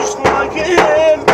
just like him.